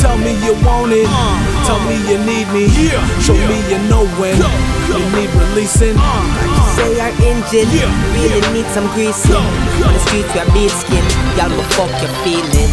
Tell me you want it. Tell me you need me. Show me you know when. You need releasing. Say our engine really need some greasing. On the streets we are beat skin, y'all go fuck your feeling.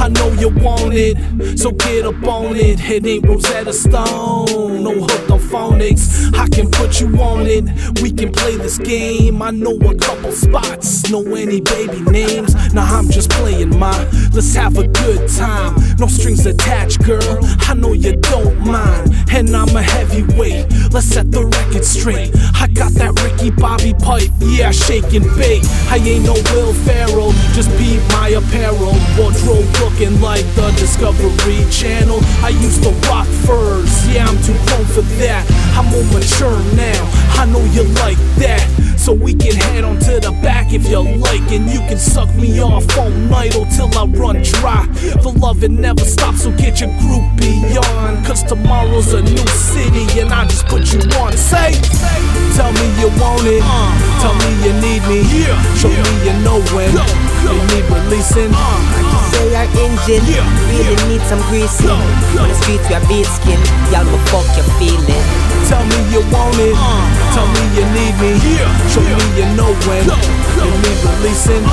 I know you want it, so get up on it. It ain't Rosetta Stone, no Hooked on Phonics. I can put you on it, we can play this game. I know a couple spots, know any baby names. Now I'm just playing my, let's have a good time. No strings attached, girl, I know you don't mind. And I'm a heavyweight, let's set the record straight. I got that Ricky Bobby pipe, yeah, shake and. I ain't no Will Ferrell, just beat my apparel. Wardrobe looking like the Discovery Channel. I used to rock furs, yeah, I'm too grown for that. I'm more mature now, I know you like that. So we can head on to the back if you like, and you can suck me off all night or till I run dry. The loving never stops, so get your groupie on. Cause tomorrow's a new city, and I just put you on. Say, tell me you want it, you need me, show me you know when. You need releasing. Say our engine. Really need some greasing. On the streets we are beat skin, y'all go fuck your feeling. Tell me you want it, tell me you need me, show me you know when. You need releasing.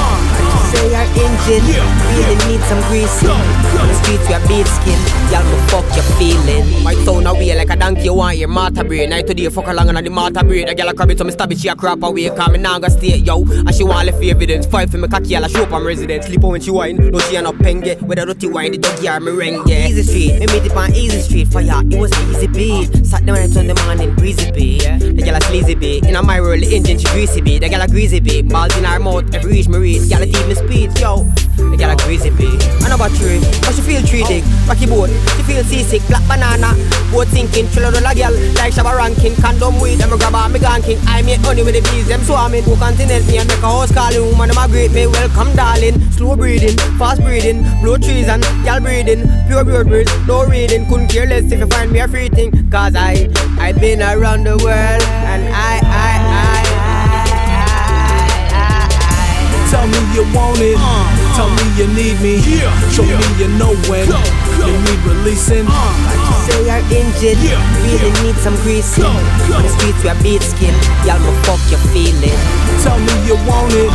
Say our engine really need some greasing. On the streets we are beat skin, y'all go fuck your feeling. My sound away like a donkey, you want your mata brain. Night today, fuck along on the mata brain. A girl a crab it, so me stab it, she a crap away. Cause me nah go stay, yo. And she want left evidence. Fight for me cocky, I'll show up on resident. Sleep on when she whine. No, she a no penge. A dirty wine, the doggy are merengue. Easy street, me meet it on easy street. For ya, it was easy beat. Sat down and on the morning, breezy beat. The girl a sleazy bit. In a my world, the engine she greasy bit. The girl a greasy bit. Balls in her mouth, every reach me reach. Girl a me speed, yo. The girl a greasy bit. I know about tree, but she feel tree dick. Rocky boat, she feel seasick. Black banana, boat sinking. Chill out the girl like Shabba ranking. Condom weed, them grab her, me gun king. I make money with the bees, them swarming. Who continent me and make a house calling. Woman, them a greet me. Welcome, darling. Slow breathing, fast breathing. Blow trees and y'all breathing. Pure bird breeze, no reading. Couldn't care less if you find me a free thing. Cause I, I been around the world you want it, uh. tell me you need me, show me you know when. You need releasing. Uh, uh. Say our engine really need some greasing. On the streets we are beat skin, y'all go fuck your feeling. Tell me you want it,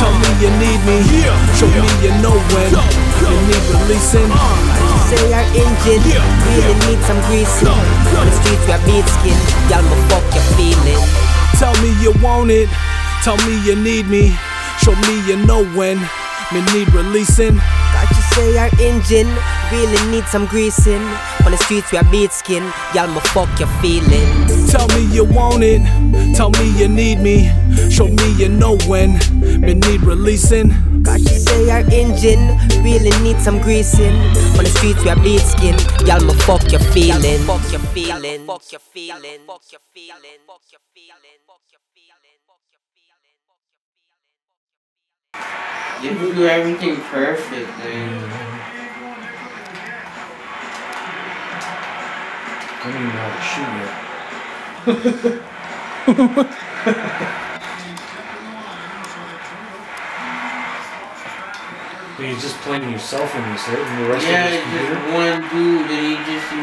tell me you need me, show me you know when. You need releasing. Say our engine really need some greasing. On the streets we are beat skin, y'all go fuck your feeling. Tell me you want it, tell me you need me, show me you know when. Me need releasing. Got you say our engine really need some greasing. On the streets we are beat skin, y'all ma fuck your feeling. Tell me you want it, tell me you need me, show me you know when. Me need releasing. Got you say our engine really need some greasing. On the streets we are beat skin, y'all ma fuck your feeling. Fuck your feeling. Fuck your feeling. Fuck your feeling. Fuck your feeling. Fuck your feeling. If you do everything perfect, then I don't even know how to shoot yet. But you're just playing yourself in this, right? And the rest yeah, of it's just one dude and he just